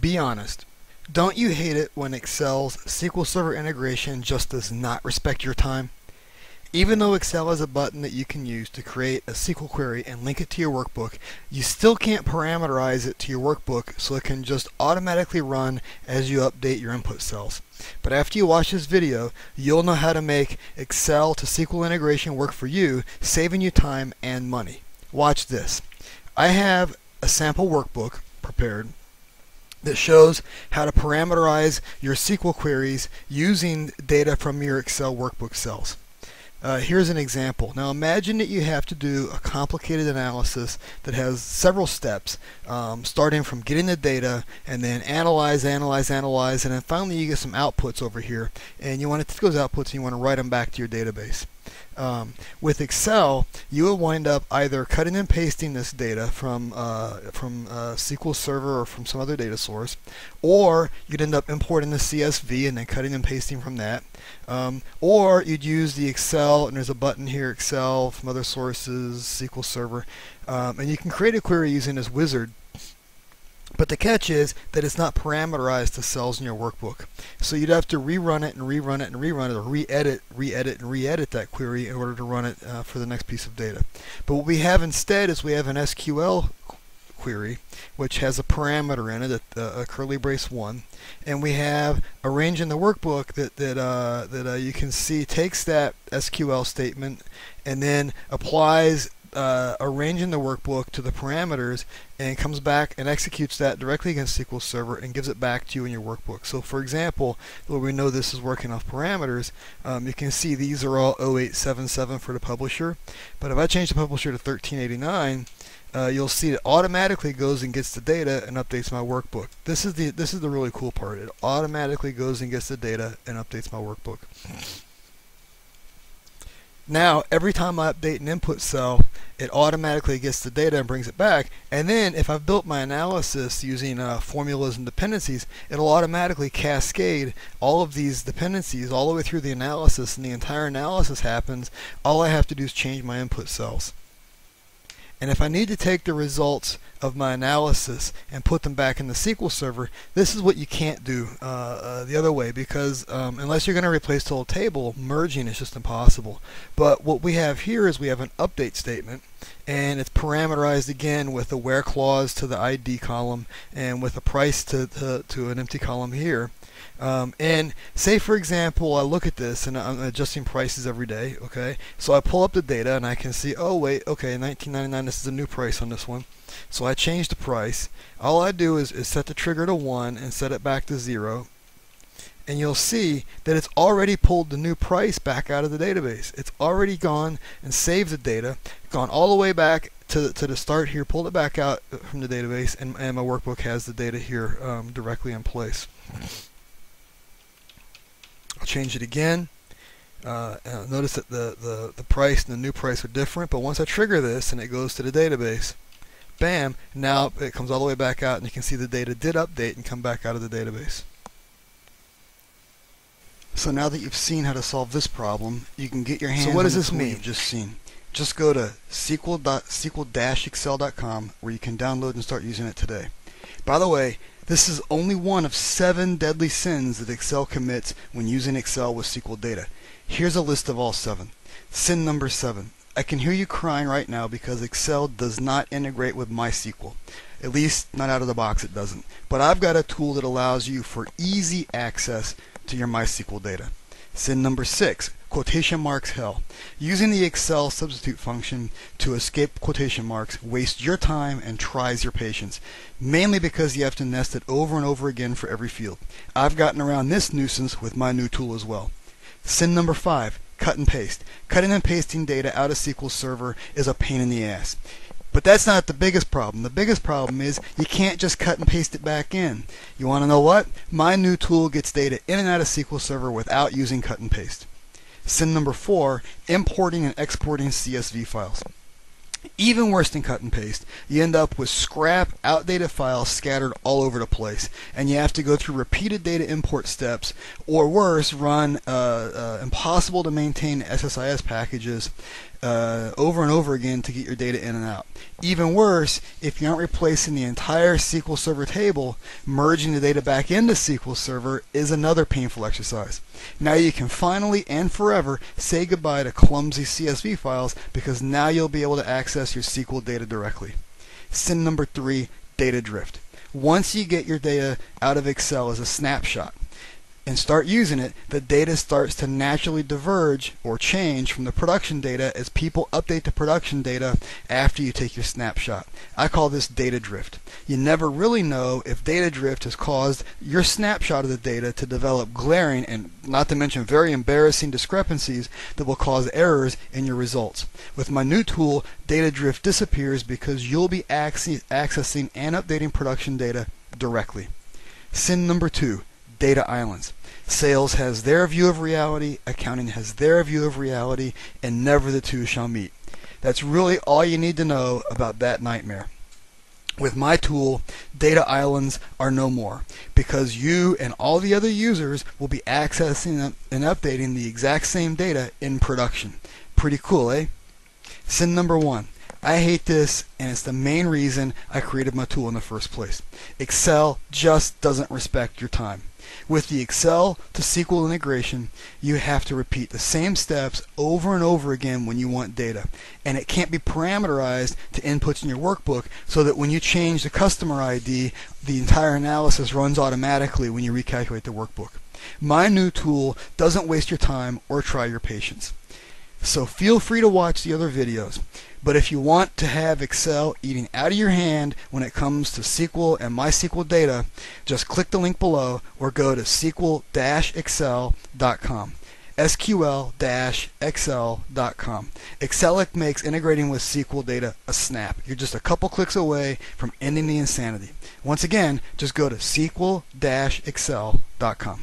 Be honest. Don't you hate it when Excel's SQL Server integration just does not respect your time? Even though Excel has a button that you can use to create a SQL query and link it to your workbook, you still can't parameterize it to your workbook so it can just automatically run as you update your input cells. But after you watch this video, you'll know how to make Excel to SQL integration work for you, saving you time and money. Watch this. I have a sample workbook prepared that shows how to parameterize your SQL queries using data from your Excel workbook cells. Uh, here's an example. Now imagine that you have to do a complicated analysis that has several steps, um, starting from getting the data and then analyze, analyze, analyze, and then finally you get some outputs over here. And you want to take those outputs and you want to write them back to your database. Um, with Excel, you will wind up either cutting and pasting this data from uh, from uh, SQL Server or from some other data source, or you'd end up importing the CSV and then cutting and pasting from that, um, or you'd use the Excel and there's a button here, Excel from other sources, SQL Server, um, and you can create a query using this wizard but the catch is that it's not parameterized to cells in your workbook. So you'd have to rerun it and rerun it and rerun it or re-edit, re-edit and re-edit that query in order to run it uh, for the next piece of data. But what we have instead is we have an SQL query which has a parameter in it, a, a curly brace 1, and we have a range in the workbook that, that, uh, that uh, you can see takes that SQL statement and then applies uh, arranging the workbook to the parameters and comes back and executes that directly against SQL Server and gives it back to you in your workbook. So for example, where we know this is working off parameters, um, you can see these are all 0877 for the publisher. But if I change the publisher to 1389, uh, you'll see it automatically goes and gets the data and updates my workbook. This is the this is the really cool part. It automatically goes and gets the data and updates my workbook. Now, every time I update an input cell, it automatically gets the data and brings it back. And then if I've built my analysis using uh, formulas and dependencies, it'll automatically cascade all of these dependencies all the way through the analysis and the entire analysis happens. All I have to do is change my input cells. And if I need to take the results of my analysis and put them back in the SQL Server, this is what you can't do uh, uh, the other way because um, unless you're going to replace the whole table, merging is just impossible. But what we have here is we have an update statement and it's parameterized again with a where clause to the ID column and with a price to, to, to an empty column here. Um, and say for example I look at this and I'm adjusting prices every day okay? So I pull up the data and I can see oh wait okay 19.99 this is a new price on this one. So I change the price. All I do is, is set the trigger to 1 and set it back to 0 and you'll see that it's already pulled the new price back out of the database. It's already gone and saved the data gone all the way back to, to the start here pulled it back out from the database and, and my workbook has the data here um, directly in place I'll change it again. Uh, notice that the, the, the price and the new price are different, but once I trigger this and it goes to the database, bam, now it comes all the way back out and you can see the data did update and come back out of the database. So now that you've seen how to solve this problem, you can get your hands So what does this mean? You've just seen. Just go to sql.sql-excel.com where you can download and start using it today. By the way, this is only one of seven deadly sins that Excel commits when using Excel with SQL data. Here's a list of all seven. Sin number seven. I can hear you crying right now because Excel does not integrate with MySQL. At least not out of the box it doesn't. But I've got a tool that allows you for easy access to your MySQL data. Sin number six quotation marks hell. Using the Excel substitute function to escape quotation marks wastes your time and tries your patience, mainly because you have to nest it over and over again for every field. I've gotten around this nuisance with my new tool as well. Sin number five, cut and paste. Cutting and pasting data out of SQL Server is a pain in the ass. But that's not the biggest problem. The biggest problem is you can't just cut and paste it back in. You want to know what? My new tool gets data in and out of SQL Server without using cut and paste. Sin number four, importing and exporting CSV files. Even worse than cut and paste, you end up with scrap, outdated files scattered all over the place, and you have to go through repeated data import steps, or worse, run uh, uh, impossible to maintain SSIS packages uh, over and over again to get your data in and out. Even worse, if you aren't replacing the entire SQL Server table, merging the data back into SQL Server is another painful exercise. Now you can finally and forever say goodbye to clumsy CSV files because now you'll be able to access your SQL data directly. Sin number three, data drift. Once you get your data out of Excel as a snapshot, and start using it, the data starts to naturally diverge or change from the production data as people update the production data after you take your snapshot. I call this data drift. You never really know if data drift has caused your snapshot of the data to develop glaring and not to mention very embarrassing discrepancies that will cause errors in your results. With my new tool, data drift disappears because you'll be accessing and updating production data directly. Sin number two data islands. Sales has their view of reality, accounting has their view of reality, and never the two shall meet. That's really all you need to know about that nightmare. With my tool, data islands are no more because you and all the other users will be accessing and updating the exact same data in production. Pretty cool, eh? Sin number one I hate this, and it's the main reason I created my tool in the first place. Excel just doesn't respect your time. With the Excel to SQL integration, you have to repeat the same steps over and over again when you want data. And it can't be parameterized to inputs in your workbook so that when you change the customer ID, the entire analysis runs automatically when you recalculate the workbook. My new tool doesn't waste your time or try your patience. So feel free to watch the other videos. But if you want to have Excel eating out of your hand when it comes to SQL and MySQL data, just click the link below or go to SQL-Excel.com. SQL-Excel.com. Excelic makes integrating with SQL data a snap. You're just a couple clicks away from ending the insanity. Once again, just go to SQL-Excel.com.